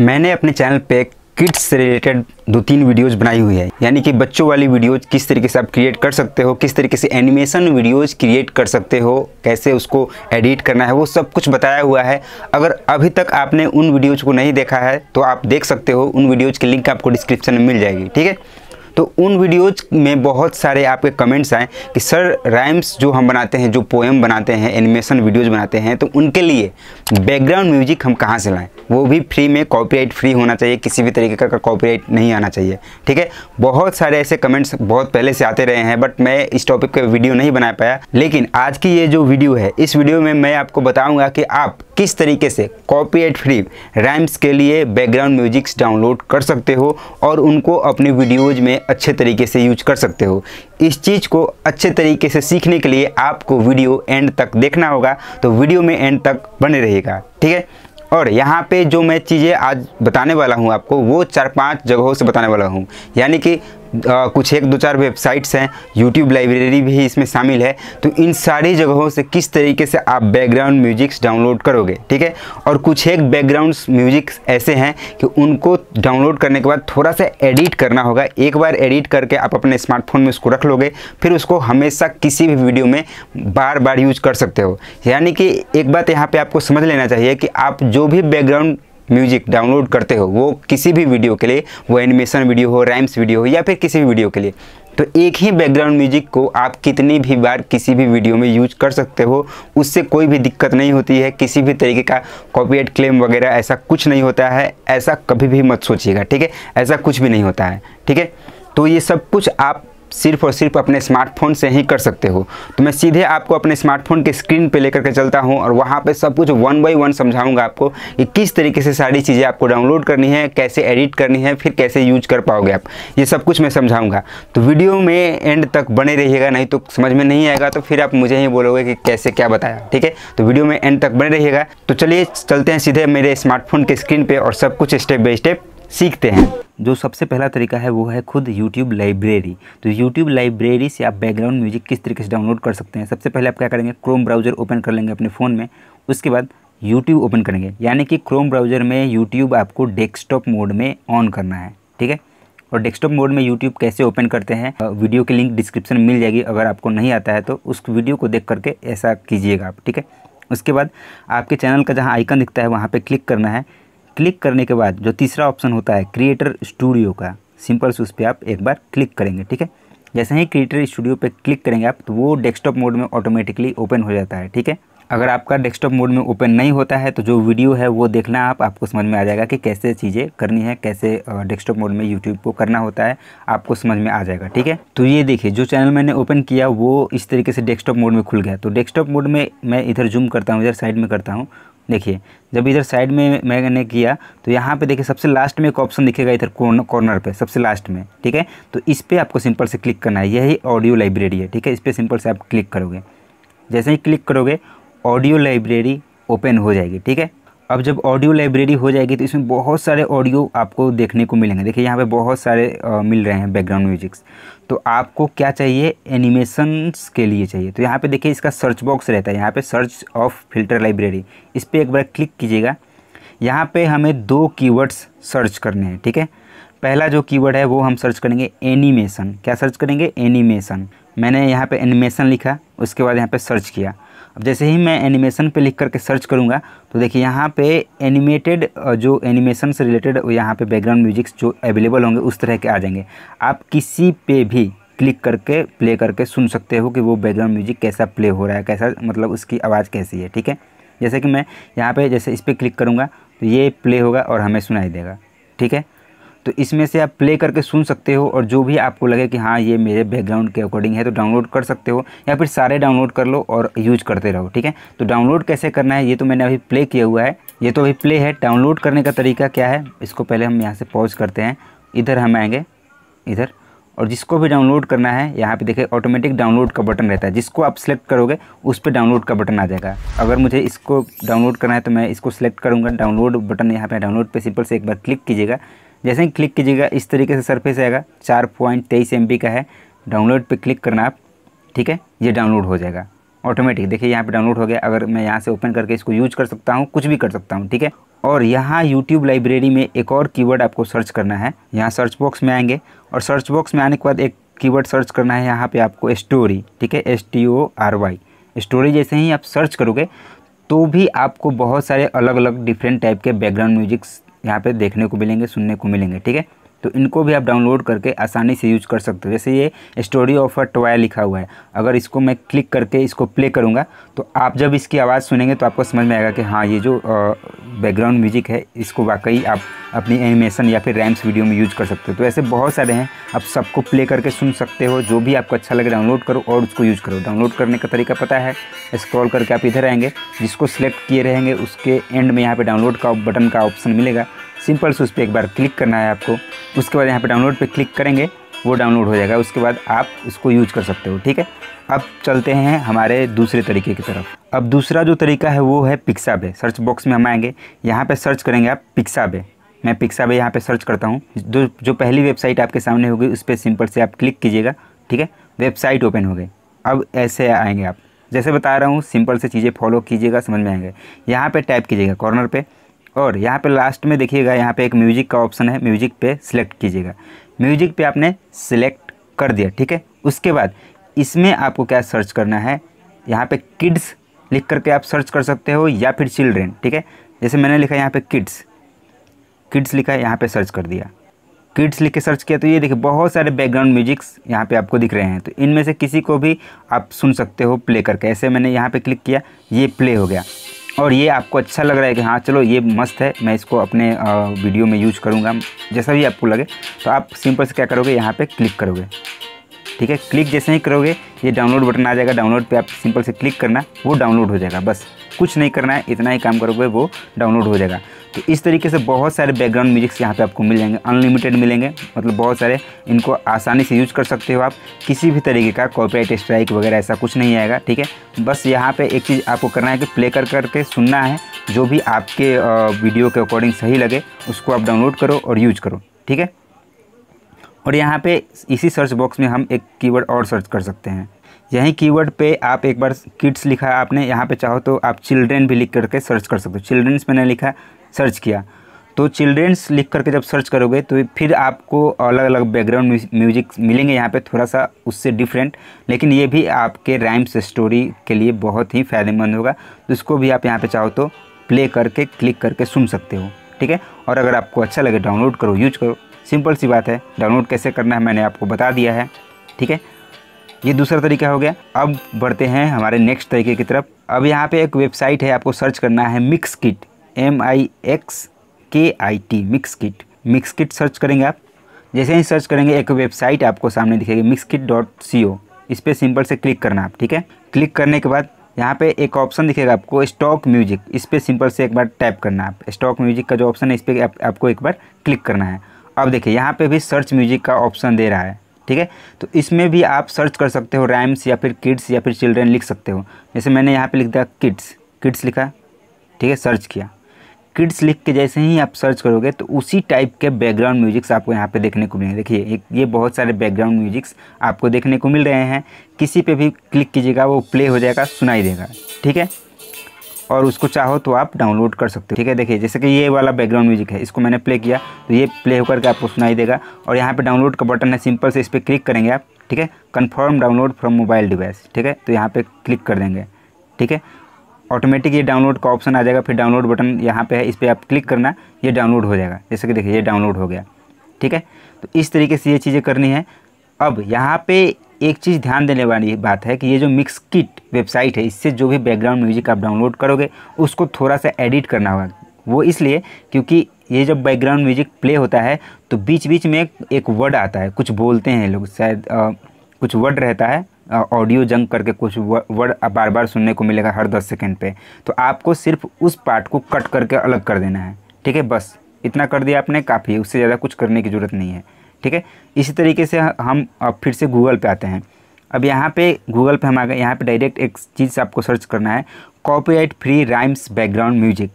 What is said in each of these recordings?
मैंने अपने चैनल पे किड्स से रिलेटेड दो तीन वीडियोज़ बनाई हुई है। यानी कि बच्चों वाली वीडियोज़ किस तरीके से आप क्रिएट कर सकते हो, किस तरीके से एनिमेशन वीडियोज़ क्रिएट कर सकते हो, कैसे उसको एडिट करना है, वो सब कुछ बताया हुआ है। अगर अभी तक आपने उन वीडियोज़ को नहीं देखा है तो आप देख सकते हो, उन वीडियोज़ की लिंक आपको डिस्क्रिप्शन में मिल जाएगी, ठीक है? तो उन वीडियोज़ में बहुत सारे आपके कमेंट्स आए कि, सर राइम्स जो हम बनाते हैं, जो पोएम बनाते हैं एनिमेशन वीडियोज़ बनाते हैं तो उनके लिए बैकग्राउंड म्यूज़िक हम कहाँ से लाएँ? वो भी फ्री में कॉपीराइट फ्री होना चाहिए, किसी भी तरीके का कॉपीराइट नहीं आना चाहिए, ठीक है? बहुत सारे ऐसे कमेंट्स बहुत पहले से आते रहे हैं बट मैं इस टॉपिक पर वीडियो नहीं बना पाया। लेकिन आज की ये जो वीडियो है, इस वीडियो में मैं आपको बताऊँगा कि आप किस तरीके से कॉपीराइट फ्री रैम्स के लिए बैकग्राउंड म्यूजिक्स डाउनलोड कर सकते हो और उनको अपने वीडियोज़ में अच्छे तरीके से यूज़ कर सकते हो। इस चीज़ को अच्छे तरीके से सीखने के लिए आपको वीडियो एंड तक देखना होगा। तो वीडियो में एंड तक बने रहेगा ठीक है? और यहाँ पे जो मैं चीज़ें आज बताने वाला हूँ आपको, वो चार पाँच जगहों से बताने वाला हूँ। यानी कि आ, कुछ एक दो चार वेबसाइट्स हैं यूट्यूब लाइब्रेरी भी इसमें शामिल है। तो इन सारी जगहों से किस तरीके से आप बैकग्राउंड म्यूजिक्स डाउनलोड करोगे ठीक है? और कुछ एक बैकग्राउंड म्यूजिक्स ऐसे हैं कि उनको डाउनलोड करने के बाद थोड़ा सा एडिट करना होगा। एक बार एडिट करके आप अपने स्मार्टफ़ोन में उसको रख लोगे फिर उसको हमेशा किसी भी वीडियो में बार बार यूज़ कर सकते हो। यानी कि एक बात यहाँ पर आपको समझ लेना चाहिए कि आप जो भी बैकग्राउंड म्यूज़िक डाउनलोड करते हो, वो किसी भी वीडियो के लिए, वो एनिमेशन वीडियो हो रैम्स वीडियो हो, या फिर किसी भी वीडियो के लिए तो एक ही बैकग्राउंड म्यूज़िक को आप कितनी भी बार किसी भी वीडियो में यूज़ कर सकते हो, उससे कोई भी दिक्कत नहीं होती है, किसी भी तरीके का कॉपीराइट क्लेम वगैरह ऐसा कुछ नहीं होता है, ऐसा कभी भी मत सोचिएगा, ठीक है? ऐसा कुछ भी नहीं होता है, ठीक है? तो ये सब कुछ आप सिर्फ़ और सिर्फ़ अपने स्मार्टफ़ोन से ही कर सकते हो। तो मैं सीधे आपको अपने स्मार्टफ़ोन के स्क्रीन पे लेकर के चलता हूँ और वहाँ पे सब कुछ वन बाई वन समझाऊँगा आपको कि किस तरीके से सारी चीज़ें आपको डाउनलोड करनी है, कैसे एडिट करनी है, फिर कैसे यूज़ कर पाओगे आप। ये सब कुछ मैं समझाऊँगा। तो वीडियो में एंड तक बने रहिएगा, नहीं तो समझ में नहीं आएगा तो फिर आप मुझे ही बोलोगे कि कैसे क्या बताया, ठीक है? तो वीडियो में एंड तक बने रहिएगा। तो चलिए चलते हैं सीधे मेरे स्मार्टफ़ोन के स्क्रीन पर और सब कुछ स्टेप बाई स्टेप सीखते हैं। जो सबसे पहला तरीका है वो है खुद YouTube लाइब्रेरी तो YouTube लाइब्रेरी से आप बैकग्राउंड म्यूज़िक किस तरीके से डाउनलोड कर सकते हैं? सबसे पहले आप क्या करेंगे? क्रोम ब्राउज़र ओपन कर लेंगे अपने फ़ोन में। उसके बाद YouTube ओपन करेंगे। यानी कि क्रोम ब्राउज़र में यूट्यूब आपको डेस्कटॉप मोड में ऑन करना है। ठीक है? और डेस्कटॉप मोड में यूट्यूब कैसे ओपन करते हैं? वीडियो की लिंक डिस्क्रिप्शन में मिल जाएगी। अगर आपको नहीं आता है तो उस वीडियो को देख करके ऐसा कीजिएगा आप। ठीक है? उसके बाद आपके चैनल का जहाँ आइकन दिखता है वहाँ पे क्लिक करना है। क्लिक करने के बाद जो तीसरा ऑप्शन होता है क्रिएटर स्टूडियो का, सिंपल से उस पर आप एक बार क्लिक करेंगे, ठीक है? जैसे ही क्रिएटर स्टूडियो पे क्लिक करेंगे आप तो वो डेस्कटॉप मोड में ऑटोमेटिकली ओपन हो जाता है, ठीक है? अगर आपका डेस्कटॉप मोड में ओपन नहीं होता है तो जो वीडियो है वो देखना आप, आपको समझ में आ जाएगा कि कैसे चीज़ें करनी है, कैसे डेस्कटॉप मोड में यूट्यूब को करना होता है, आपको समझ में आ जाएगा, ठीक है? तो ये देखिए, जो चैनल मैंने ओपन किया, वो इस तरीके से डेस्कटॉप मोड में खुल गया। तो डेस्कटॉप मोड में मैं इधर जूम करता हूँ, इधर साइड में करता हूँ देखिए, जब इधर साइड में मैंने किया तो यहाँ पे देखिए सबसे लास्ट में एक ऑप्शन दिखेगा इधर कॉर्नर पे, सबसे लास्ट में, ठीक है? तो इस पर आपको सिंपल से क्लिक करना है। यही ऑडियो लाइब्रेरी है, ठीक है? इस पर सिंपल से आप क्लिक करोगे। जैसे ही क्लिक करोगे ऑडियो लाइब्रेरी ओपन हो जाएगी, ठीक है? अब जब ऑडियो लाइब्रेरी हो जाएगी तो इसमें बहुत सारे ऑडियो आपको देखने को मिलेंगे। देखिए यहाँ पे बहुत सारे आ, मिल रहे हैं बैकग्राउंड म्यूजिक्स तो आपको क्या चाहिए? एनिमेशंस के लिए चाहिए। तो यहाँ पे देखिए इसका सर्च बॉक्स रहता है। यहाँ पे सर्च ऑफ़ फ़िल्टर लाइब्रेरी इस पर एक बार क्लिक कीजिएगा। यहाँ पे हमें दो कीवर्ड्स सर्च करने हैं ठीक है? पहला जो कीवर्ड है वो हम सर्च करेंगे एनिमेशन क्या सर्च करेंगे? एनिमेशन मैंने यहाँ पे एनिमेशन लिखा उसके बाद यहाँ पे सर्च किया। अब जैसे ही मैं एनिमेशन पे लिख करके सर्च करूँगा तो देखिए यहाँ पे एनिमेटेड जो एनिमेशन से रिलेटेड यहाँ पे बैकग्राउंड म्यूजिक्स जो अवेलेबल होंगे, उस तरह के आ जाएँगे। आप किसी पे भी क्लिक करके प्ले करके सुन सकते हो कि वो बैकग्राउंड म्यूज़िक कैसा प्ले हो रहा है, कैसा मतलब उसकी आवाज़ कैसी है, ठीक है? जैसे कि मैं यहाँ पर जैसे इस पर क्लिक करूँगा तो ये प्ले होगा और हमें सुनाई देगा, ठीक है? तो इसमें से आप प्ले करके सुन सकते हो और जो भी आपको लगे कि हाँ ये मेरे बैकग्राउंड के अकॉर्डिंग है तो डाउनलोड कर सकते हो या फिर सारे डाउनलोड कर लो और यूज़ करते रहो, ठीक है? तो डाउनलोड कैसे करना है, ये तो मैंने अभी प्ले किया हुआ है। ये तो अभी प्ले है। डाउनलोड करने का तरीका क्या है, इसको पहले हम यहाँ से पॉज करते हैं। इधर हम आएँगे, इधर। और जिसको भी डाउनलोड करना है, यहाँ पे देखिए ऑटोमेटिक डाउनलोड का बटन रहता है। जिसको आप सिलेक्ट करोगे, उस पर डाउनलोड का बटन आ जाएगा। अगर मुझे इसको डाउनलोड करना है तो मैं इसको सिलेक्ट करूँगा। डाउनलोड बटन यहाँ पे डाउनलोड पे सिंपल से एक बार क्लिक कीजिएगा। जैसे ही क्लिक कीजिएगा, इस तरीके से सरफेस आएगा। चार पॉइंट तेईस एम का है। डाउनलोड पे क्लिक करना आप, ठीक है? ये डाउनलोड हो जाएगा। ऑटोमेटिक देखिए, यहाँ पे डाउनलोड हो गया। अगर मैं यहाँ से ओपन करके इसको यूज़ कर सकता हूँ, कुछ भी कर सकता हूँ, ठीक है? और यहाँ यूट्यूब लाइब्रेरी में एक और कीवर्ड आपको सर्च करना है। यहाँ सर्च बॉक्स में आएँगे और सर्च बॉक्स में आने के बाद एक कीवर्ड सर्च करना है। यहाँ पे आपको स्टोरी ठीक है? S T O R Y story जैसे ही आप सर्च करोगे तो भी आपको बहुत सारे अलग अलग डिफरेंट टाइप के बैकग्राउंड म्यूजिक्स यहाँ पे देखने को मिलेंगे सुनने को मिलेंगे ठीक है? तो इनको भी आप डाउनलोड करके आसानी से यूज़ कर सकते हो। जैसे ये स्टोरी ऑफ़ अ टॉय लिखा हुआ है। अगर इसको मैं क्लिक करके इसको प्ले करूँगा तो आप जब इसकी आवाज़ सुनेंगे तो आपको समझ में आएगा कि हाँ ये जो बैकग्राउंड म्यूज़िक है, इसको वाकई आप अपनी एनिमेशन या फिर रैम्स वीडियो में यूज़ कर सकते हो। तो ऐसे बहुत सारे हैं। आप सबको प्ले करके सुन सकते हो। जो भी आपको अच्छा लगे डाउनलोड करो और उसको यूज़ करो। डाउनलोड करने का तरीका पता है। स्क्रॉल करके आप इधर आएँगे। जिसको सिलेक्ट किए रहेंगे, उसके एंड में यहाँ पे डाउनलोड का बटन का ऑप्शन मिलेगा। सिंपल से उस पर एक बार क्लिक करना है आपको। उसके बाद यहाँ पे डाउनलोड पे क्लिक करेंगे, वो डाउनलोड हो जाएगा। उसके बाद आप इसको यूज़ कर सकते हो, ठीक है? अब चलते हैं हमारे दूसरे तरीके की तरफ़। अब दूसरा जो तरीका है, वो है पिक्साबे सर्च बॉक्स में हम आएँगे। यहाँ पर सर्च करेंगे आप पिक्साबे मैं पिक्साबे यहाँ पे सर्च करता हूँ। जो जो पहली वेबसाइट आपके सामने होगी, उस पर सिंपल से आप क्लिक कीजिएगा, ठीक है? वेबसाइट ओपन हो गई। अब ऐसे आएँगे आप। जैसे बता रहा हूँ सिंपल से चीज़ें फॉलो कीजिएगा, समझ में आएँगे। यहाँ पे टाइप कीजिएगा कॉर्नर पे। और यहाँ पे लास्ट में देखिएगा, यहाँ पे एक म्यूज़िक का ऑप्शन है म्यूज़िक पे सिलेक्ट कीजिएगा। म्यूज़िक पे आपने सिलेक्ट कर दिया, ठीक है? उसके बाद इसमें आपको क्या सर्च करना है? यहाँ पे किड्स लिख करके आप सर्च कर सकते हो या फिर चिल्ड्रेन ठीक है? जैसे मैंने लिखा यहाँ पे किड्स किड्स लिखा है यहाँ पे सर्च कर दिया। किड्स लिख के सर्च किया तो ये देखिए, बहुत सारे बैकग्राउंड म्यूजिक्स यहाँ पे आपको दिख रहे हैं। तो इनमें से किसी को भी आप सुन सकते हो प्ले करके। ऐसे मैंने यहाँ पे क्लिक किया, ये प्ले हो गया। और ये आपको अच्छा लग रहा है कि हाँ चलो ये मस्त है, मैं इसको अपने वीडियो में यूज़ करूँगा। जैसा भी आपको लगे तो आप सिंपल से क्या करोगे, यहाँ पे क्लिक करोगे। ठीक है? क्लिक जैसे ही करोगे, ये डाउनलोड बटन आ जाएगा। डाउनलोड पे आप सिंपल से क्लिक करना, वो डाउनलोड हो जाएगा। बस, कुछ नहीं करना है, इतना ही काम करोगे, वो डाउनलोड हो जाएगा। तो इस तरीके से बहुत सारे बैकग्राउंड म्यूजिक्स यहाँ पे आपको मिल जाएँगे अनलिमिटेड मिलेंगे। मतलब बहुत सारे इनको आसानी से यूज़ कर सकते हो आप। किसी भी तरीके का कॉपीराइट स्ट्राइक वगैरह ऐसा कुछ नहीं आएगा, ठीक है? बस यहाँ पे एक चीज़ आपको करना है कि प्ले कर करके सुनना है, जो भी आपके वीडियो के अकॉर्डिंग सही लगे, उसको आप डाउनलोड करो और यूज़ करो, ठीक है? और यहाँ पे इसी सर्च बॉक्स में हम एक कीवर्ड और सर्च कर सकते हैं। यही कीवर्ड पे आप एक बार किड्स लिखा है आपने, यहाँ पे चाहो तो आप चिल्ड्रेन भी लिख करके सर्च कर सकते हो। चिल्ड्रेंस मैंने लिखा सर्च किया। तो चिल्ड्रेंस लिख करके जब सर्च करोगे तो फिर आपको अलग अलग बैकग्राउंड म्यूज़िक मिलेंगे। यहाँ पे थोड़ा सा उससे डिफरेंट लेकिन ये भी आपके राइम्स स्टोरी के लिए बहुत ही फ़ायदेमंद होगा। तो इसको भी आप यहाँ पे चाहो तो प्ले करके क्लिक करके सुन सकते हो, ठीक है? और अगर आपको अच्छा लगे डाउनलोड करो यूज़ करो। सिंपल सी बात है डाउनलोड कैसे करना है मैंने आपको बता दिया है, ठीक है? ये दूसरा तरीका हो गया। अब बढ़ते हैं हमारे नेक्स्ट तरीके की तरफ़। अब यहाँ पे एक वेबसाइट है, आपको सर्च करना है Mixkit M I X K I T Mixkit Mixkit search करेंगे आप। जैसे ही सर्च करेंगे एक वेबसाइट आपको सामने दिखेगी Mixkit dot C O इस पर सिंपल से क्लिक करना आप ठीक है? क्लिक करने के बाद यहाँ पे एक ऑप्शन दिखेगा आपको स्टॉक म्यूज़िक इस पर सिंपल से एक बार टैप करना आप। स्टॉक म्यूज़िक का जो ऑप्शन है इस पर आप, आपको एक बार क्लिक करना है। अब देखिए यहाँ पे भी सर्च म्यूज़िक का ऑप्शन दे रहा है ठीक है? तो इसमें भी आप सर्च कर सकते हो रैम्स या फिर किड्स या फिर चिल्ड्रेन लिख सकते हो। जैसे मैंने यहाँ पे लिख दिया किड्स किड्स लिखा ठीक है? सर्च किया। किड्स लिख के जैसे ही आप सर्च करोगे तो उसी टाइप के बैकग्राउंड म्यूजिक्स आपको यहाँ पे देखने को मिलेंगे। देखिए ये बहुत सारे बैकग्राउंड म्यूजिक्स आपको देखने को मिल रहे हैं। किसी पे भी क्लिक कीजिएगा, वो प्ले हो जाएगा, सुनाई देगा। ठीक है? और उसको चाहो तो आप डाउनलोड कर सकते हो। ठीक है? देखिए, जैसे कि ये वाला बैकग्राउंड म्यूज़िक है, इसको मैंने प्ले किया तो ये प्ले होकर के आपको सुनाई देगा। और यहाँ पे डाउनलोड का बटन है सिंपल से इस पर क्लिक करेंगे आप। ठीक है? Confirm download from mobile device ठीक है? तो यहाँ पे क्लिक कर देंगे। ठीक है? ऑटोमेटिक ये डाउनलोड का ऑप्शन आ जाएगा, फिर डाउनलोड बटन यहाँ पे है, इस पर आप क्लिक करना, ये डाउनलोड हो जाएगा। जैसे कि देखिए, ये डाउनलोड हो गया, ठीक है? तो इस तरीके से ये चीज़ें करनी है। अब यहाँ पे एक चीज़ ध्यान देने वाली बात है कि ये जो मिक्स किट वेबसाइट है, इससे जो भी बैकग्राउंड म्यूज़िक आप डाउनलोड करोगे, उसको थोड़ा सा एडिट करना होगा। वो इसलिए क्योंकि ये जब बैकग्राउंड म्यूज़िक प्ले होता है तो बीच बीच में एक वर्ड आता है, कुछ बोलते हैं लोग, शायद कुछ वर्ड रहता है ऑडियो जंग करके कुछ वर्ड बार बार सुनने को मिलेगा हर दस सेकेंड पे। तो आपको सिर्फ़ उस पार्ट को कट करके अलग कर देना है। ठीक है? बस। इतना कर दिया आपने काफ़ी। उससे ज़्यादा कुछ करने की ज़रूरत नहीं है। ठीक है? इसी तरीके से हम फिर से गूगल पे आते हैं। अब यहाँ पे गूगल पे हम आ गए। यहाँ पे डायरेक्ट एक चीज़ आपको सर्च करना है। Copyright free rhymes background music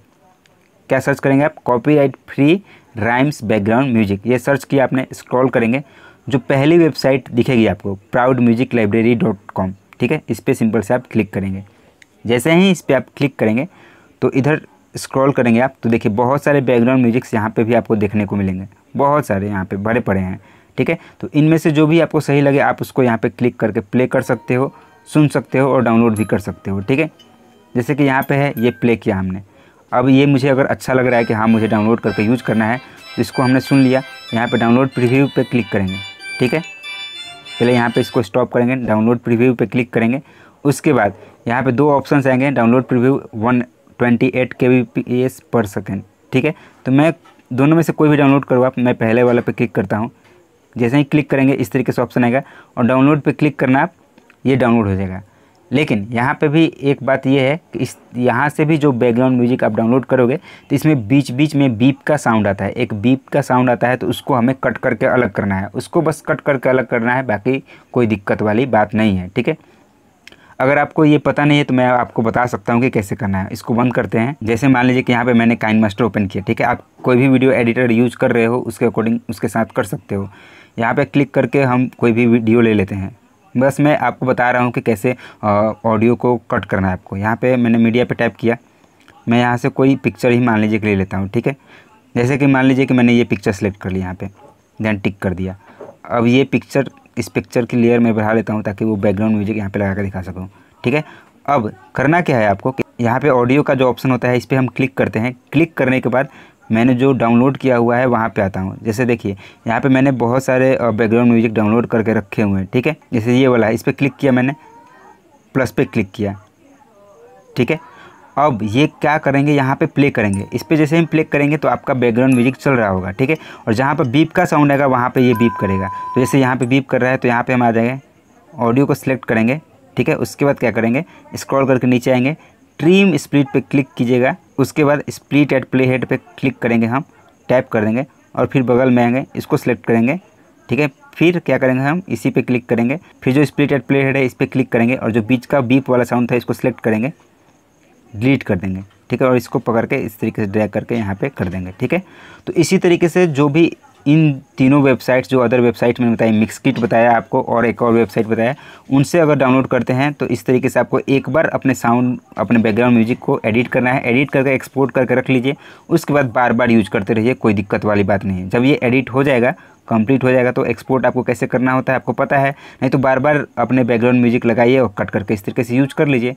क्या सर्च करेंगे आप? Copyright free rhymes background music ये सर्च किया आपने। स्क्रॉल करेंगे। जो पहली वेबसाइट दिखेगी आपको proud music library dot com ठीक है? इस पर सिंपल से आप क्लिक करेंगे। जैसे ही इस पर आप क्लिक करेंगे तो इधर स्क्रॉल करेंगे आप तो देखिए बहुत सारे बैकग्राउंड म्यूजिक्स यहाँ पे भी आपको देखने को मिलेंगे। बहुत सारे यहाँ पे, बड़े पड़े हैं, ठीक है? तो इनमें से जो भी आपको सही लगे, आप उसको यहाँ पे क्लिक करके प्ले कर सकते हो, सुन सकते हो और डाउनलोड भी कर सकते हो, ठीक है? जैसे कि यहाँ पे है, ये प्ले किया हमने। अब ये मुझे अगर अच्छा लग रहा है कि हाँ मुझे डाउनलोड करके यूज़ करना है तो इसको हमने सुन लिया। यहाँ पर डाउनलोड प्रिव्यू पर क्लिक करेंगे। ठीक है? पहले यहाँ पे इसको स्टॉप करेंगे डाउनलोड प्रीव्यू पे क्लिक करेंगे। उसके बाद यहाँ पे दो ऑप्शन आएँगे download preview one twenty eight K B P S per second ठीक है? तो मैं दोनों में से कोई भी डाउनलोड करूँ मैं पहले वाला पे क्लिक करता हूँ। जैसे ही क्लिक करेंगे, इस तरीके से ऑप्शन आएगा और डाउनलोड पर क्लिक करना आप, ये डाउनलोड हो जाएगा। लेकिन यहाँ पे भी एक बात ये है कि इस, यहाँ से भी जो बैकग्राउंड म्यूज़िक आप डाउनलोड करोगे तो इसमें बीच बीच में बीप का साउंड आता है। एक बीप का साउंड आता है तो उसको हमें कट करके अलग करना है। उसको बस कट करके अलग करना है, बाकी कोई दिक्कत वाली बात नहीं है, ठीक है? अगर आपको ये पता नहीं है तो मैं आपको बता सकता हूँ कि कैसे करना है। इसको बंद करते हैं। जैसे मान लीजिए कि यहाँ पे मैंने काइन मास्टर ओपन किया, ठीक है? आप कोई भी वीडियो एडिटर यूज़ कर रहे हो, उसके अकॉर्डिंग उसके साथ कर सकते हो। यहाँ पे क्लिक करके हम कोई भी वीडियो ले लेते हैं। बस मैं आपको बता रहा हूँ कि कैसे ऑडियो को कट करना है आपको। यहाँ पे मैंने मीडिया पे टाइप किया। मैं यहाँ से कोई पिक्चर ही मान लीजिए कि ले लेता हूँ, ठीक है? जैसे कि मान लीजिए कि मैंने ये पिक्चर सेलेक्ट कर लिया यहाँ पे देन टिक कर दिया। अब ये पिक्चर इस पिक्चर की लेयर में बढ़ा लेता हूँ ताकि वो बैकग्राउंड म्यूज़िक यहाँ पर लगा कर दिखा सकूँ, ठीक है? अब करना क्या है आपको यहाँ पे ऑडियो का जो ऑप्शन होता है, इस पर हम क्लिक करते हैं। क्लिक करने के बाद मैंने जो डाउनलोड किया हुआ है, वहाँ पे आता हूँ। जैसे देखिए, यहाँ पे मैंने बहुत सारे बैकग्राउंड म्यूज़िक डाउनलोड करके रखे हुए हैं, ठीक है? जैसे ये वाला है इस पर क्लिक किया मैंने प्लस पे क्लिक किया, ठीक है? अब ये क्या करेंगे, यहाँ पे प्ले करेंगे। इस पर जैसे हम प्ले करेंगे तो आपका बैकग्राउंड म्यूज़िक चल रहा होगा, ठीक है? और जहाँ पर बीप का साउंड आएगा, वहाँ पर ये बीप करेगा। तो जैसे यहाँ पर बीप कर रहा है तो यहाँ पर हम आ जाएँगे ऑडियो को सिलेक्ट करेंगे, ठीक है? उसके बाद क्या करेंगे? स्क्रॉल करके नीचे आएँगे। ट्रीम स्प्लिट पे क्लिक कीजिएगा। उसके बाद स्प्लिट एट प्ले हेड पर क्लिक करेंगे हम टैप कर देंगे और फिर बगल में आएँगे, इसको सेलेक्ट करेंगे, ठीक है? फिर क्या करेंगे हम? इसी पे क्लिक करेंगे। फिर जो स्प्लिट एट प्ले हेड है, इस पर क्लिक करेंगे और जो बीच का बीप वाला साउंड था, इसको सेलेक्ट करेंगे डिलीट कर देंगे, ठीक है? और इसको पकड़ के इस तरीके से ड्रैग करके यहाँ पे कर देंगे, ठीक है? तो इसी तरीके से जो भी इन तीनों वेबसाइट्स, जो अदर वेबसाइट मैंने बताई मिक्स किट बताया आपको, और एक और वेबसाइट बताया, उनसे अगर डाउनलोड करते हैं तो इस तरीके से आपको एक बार अपने साउंड अपने बैकग्राउंड म्यूज़िक को एडिट करना है। एडिट करके एक्सपोर्ट करके रख लीजिए, उसके बाद बार बार यूज़ करते रहिए, कोई दिक्कत वाली बात नहीं है। जब ये एडिट हो जाएगा कंप्लीट हो जाएगा तो एक्सपोर्ट आपको कैसे करना होता है, आपको पता है। नहीं तो बार बार अपने बैकग्राउंड म्यूज़िक लगाइए और कट करके इस तरीके से यूज़ कर लीजिए।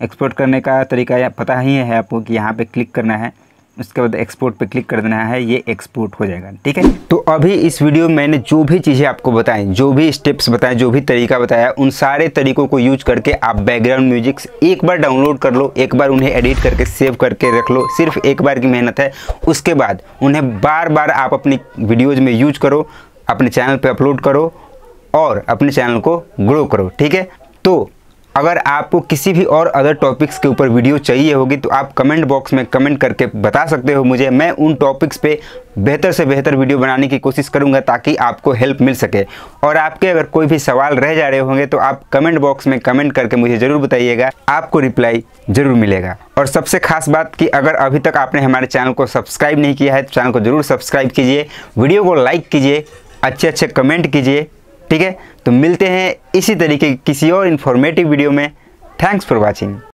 एक्सपोर्ट करने का तरीका पता ही है आपको कि यहाँ पर क्लिक करना है। उसके बाद एक्सपोर्ट पे क्लिक कर देना है, ये एक्सपोर्ट हो जाएगा, ठीक है? तो अभी इस वीडियो में मैंने जो भी चीज़ें आपको बताएँ जो भी स्टेप्स बताएँ, जो भी तरीका बताया, उन सारे तरीकों को यूज़ करके आप बैकग्राउंड म्यूजिक्स एक बार डाउनलोड कर लो, एक बार उन्हें एडिट करके सेव करके रख लो, सिर्फ़ एक बार की मेहनत है। उसके बाद उन्हें बार बार आप अपनी वीडियोज़ में यूज़ करो, अपने चैनल पर अपलोड करो और अपने चैनल को ग्रो करो, ठीक है? तो अगर आपको किसी भी और अदर टॉपिक्स के ऊपर वीडियो चाहिए होगी तो आप कमेंट बॉक्स में कमेंट करके बता सकते हो मुझे। मैं उन टॉपिक्स पे बेहतर से बेहतर वीडियो बनाने की कोशिश करूँगा ताकि आपको हेल्प मिल सके। और आपके अगर कोई भी सवाल रह जा रहे होंगे तो आप कमेंट बॉक्स में कमेंट करके मुझे ज़रूर बताइएगा। आपको रिप्लाई ज़रूर मिलेगा। और सबसे खास बात कि अगर अभी तक आपने हमारे चैनल को सब्सक्राइब नहीं किया है तो चैनल को ज़रूर सब्सक्राइब कीजिए। वीडियो को लाइक कीजिए। अच्छे अच्छे कमेंट कीजिए। ठीक है? तो मिलते हैं इसी तरीके की किसी और इन्फॉर्मेटिव वीडियो में। Thanks for watching